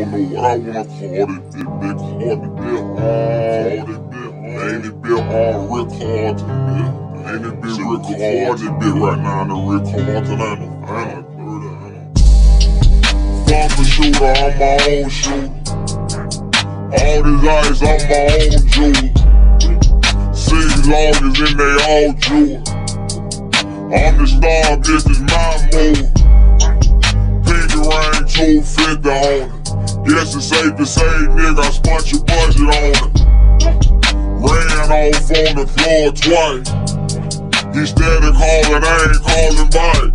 don't know what I wanna call it. Bit big hard, it bit hard, it bit hard. Ain't it bit hard, Rick Carlton, bit. Ain't it bit Rick Carlton, bit right now, the Ritz-Carlton, I know, I know, heard it, I. Fuck a shooter, I'm my own shooter. All this ice, I'm my own jeweler. Six loggers and they all jewel. I'm the star, this is my move. It's safe to say, nigga, I spent your budget on it. Ran off on the floor twice. He steady calling, I ain't calling back.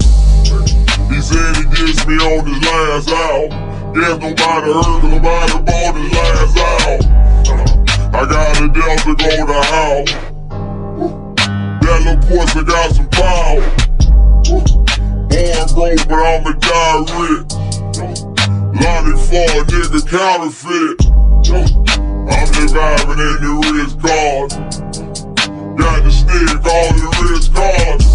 He said he gets me on his last out. Guess nobody heard, nobody bought his last out. I got a Delta go to house. That little pussy got some power. Born broke, but I'ma die rich. Lonnie for a nigga counterfeit. I'm just vibing in the Ritz card. Got the stick, all the Ritz cards.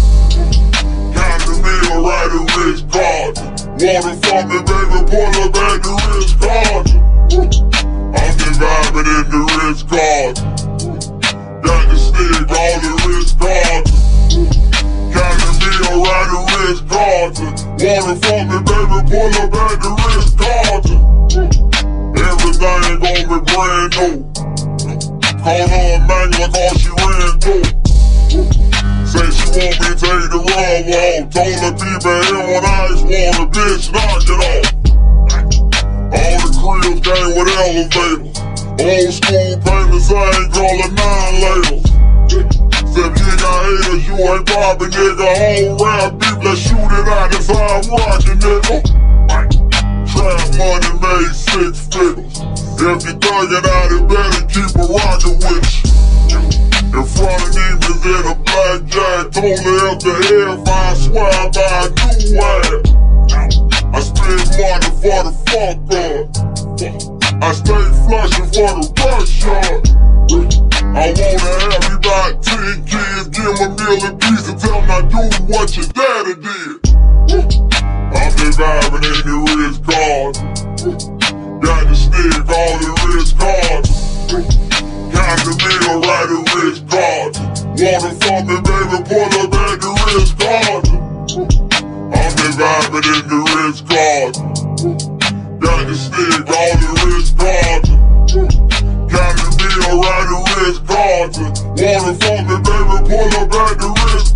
Count the meal, right the Ritz card. Water for me, baby, pull up at the Ritz card. I'm just vibing in the Ritz card. Got the stick, all the Ritz cards. Count the meal, right the Ritz card. Water for me, baby, pull up at the Ritz card. Everything gon' be brand new. Call her a manual cause she ran through. Say she me to take the rub off. Told her people here when ice want a bitch, knock it off. All the cribs came with elevators. Old school painters, I ain't color nine labels. Said got haters, you ain't poppin', nigga. Whole rap beef, let's shoot it out, that's how I'm rockin', nigga. If you thuggin' out, it better keep a rockin' with you. In front of demons in a blackjack, totally up the head, I swear by a new ass. I spend money for the fuck up. I stay flushin' for the rush yard. I wanna have you about 10 kids, give them a million pieces, and tell them I do what your daddy did. I'm been vibing in the Ritz card. The meal, right the Ritz card. Water for me, baby, pull up at the Ritz card. I'm vibing in the Ritz card. Got the stick, all the. Count the meal, right the Ritz cards. Water for me, baby, pull up at the Ritz